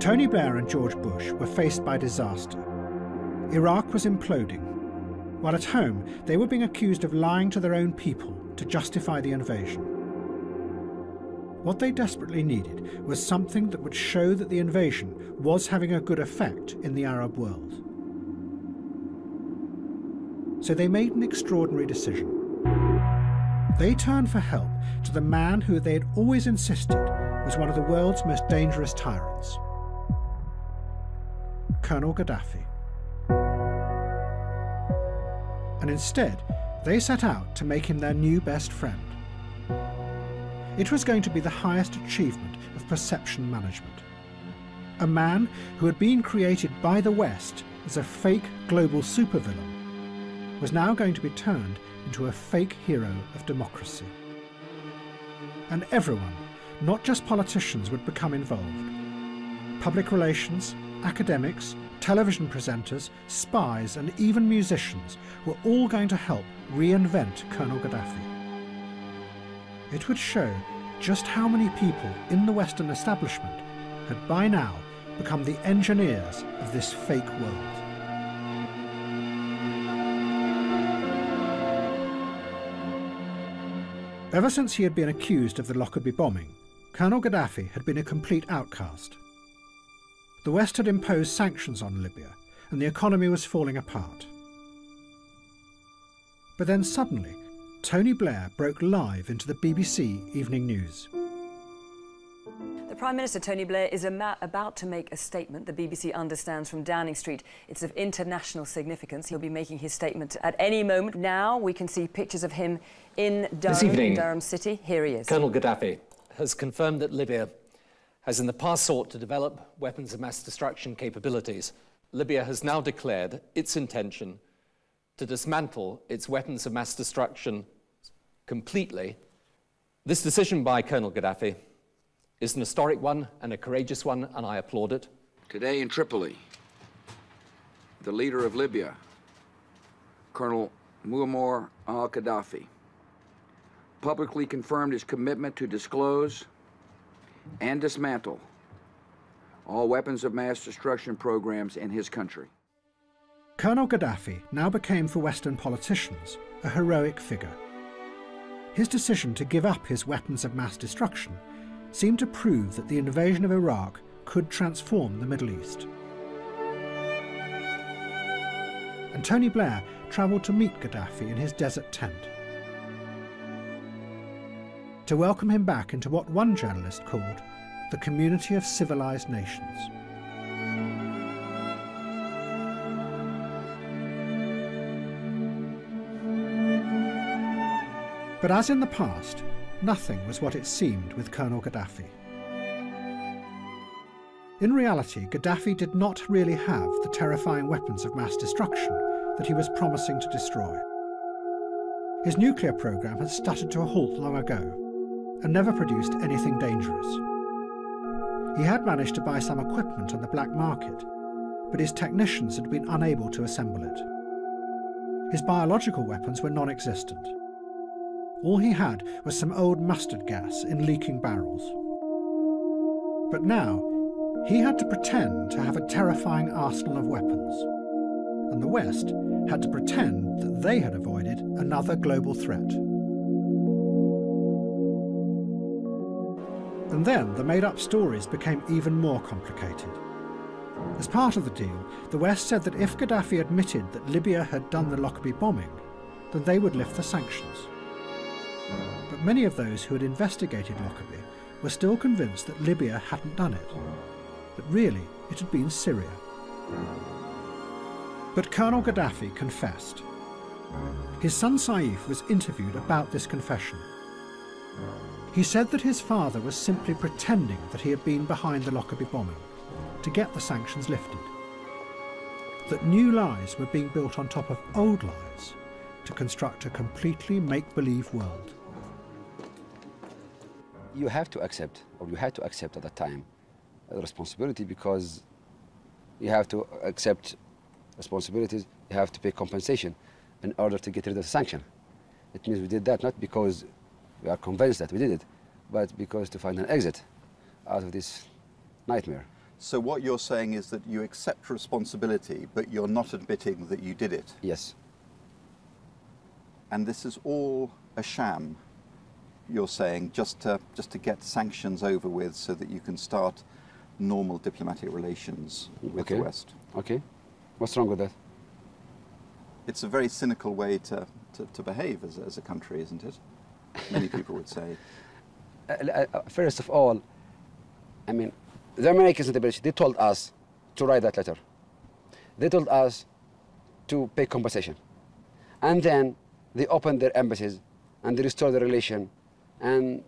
Tony Blair and George Bush were faced by disaster. Iraq was imploding, while at home they were being accused of lying to their own people to justify the invasion. What they desperately needed was something that would show that the invasion was having a good effect in the Arab world. So they made an extraordinary decision. They turned for help to the man who they had always insisted was one of the world's most dangerous tyrants. Colonel Gaddafi. And instead, they set out to make him their new best friend. It was going to be the highest achievement of perception management. A man who had been created by the West as a fake global supervillain was now going to be turned into a fake hero of democracy. And everyone, not just politicians, would become involved. Public relations, academics, television presenters, spies, and even musicians were all going to help reinvent Colonel Gaddafi. It would show just how many people in the Western establishment had by now become the engineers of this fake world. Ever since he had been accused of the Lockerbie bombing, Colonel Gaddafi had been a complete outcast. The West had imposed sanctions on Libya, and the economy was falling apart. But then suddenly, Tony Blair broke live into the BBC Evening News. The Prime Minister, Tony Blair, is about to make a statement the BBC understands from Downing Street. It's of international significance. He'll be making his statement at any moment. Now we can see pictures of him in Durham, evening, Durham City. Here he is. Colonel Gaddafi has confirmed that Libya has in the past sought to develop weapons of mass destruction capabilities, Libya has now declared its intention to dismantle its weapons of mass destruction completely. This decision by Colonel Gaddafi is an historic one and a courageous one, and I applaud it. Today in Tripoli, the leader of Libya, Colonel Muammar al Gaddafi, publicly confirmed his commitment to disclose and dismantle all weapons of mass destruction programs in his country. Colonel Gaddafi now became for Western politicians a heroic figure. His decision to give up his weapons of mass destruction seemed to prove that the invasion of Iraq could transform the Middle East. And Tony Blair travelled to meet Gaddafi in his desert tent to welcome him back into what one journalist called the community of civilized nations. But as in the past, nothing was what it seemed with Colonel Gaddafi. In reality, Gaddafi did not really have the terrifying weapons of mass destruction that he was promising to destroy. His nuclear program had stuttered to a halt long ago, and never produced anything dangerous. He had managed to buy some equipment on the black market, but his technicians had been unable to assemble it. His biological weapons were non-existent. All he had was some old mustard gas in leaking barrels. But now, he had to pretend to have a terrifying arsenal of weapons, and the West had to pretend that they had avoided another global threat. And then the made-up stories became even more complicated. As part of the deal, the West said that if Gaddafi admitted that Libya had done the Lockerbie bombing, then they would lift the sanctions. But many of those who had investigated Lockerbie were still convinced that Libya hadn't done it, that really it had been Syria. But Colonel Gaddafi confessed. His son Saif was interviewed about this confession he said that his father was simply pretending that he had been behind the Lockerbie bombing to get the sanctions lifted. That new lies were being built on top of old lies to construct a completely make-believe world. You have to accept, or you had to accept at that time, responsibility because you have to accept responsibilities, you have to pay compensation in order to get rid of the sanction. It means we did that not because we are convinced that we did it, but because to find an exit out of this nightmare So what you're saying is that you accept responsibility, but you're not admitting that you did it. Yes. And this is all a sham, you're saying, just to, just to get sanctions over with so that you can start normal diplomatic relations with okay. the West. Okay. What's wrong with that? It's a very cynical way to, to, to behave as, as a country, isn't it? Many people would say. Uh, uh, first of all, I mean, the Americans in the British, they told us to write that letter. They told us to pay compensation. And then they opened their embassies and they restored the relation and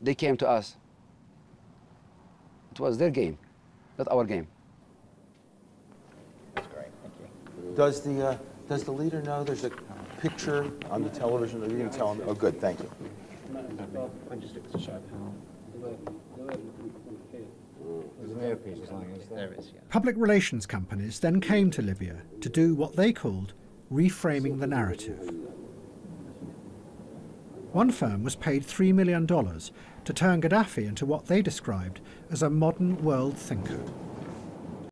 they came to us. It was their game, not our game. That's great, thank you. Does the, uh, does the leader know there's a picture on the television? Are you going to tell him? Oh, good, thank you. Public relations companies then came to Libya to do what they called reframing the narrative. One firm was paid $3 million to turn Gaddafi into what they described as a modern world thinker.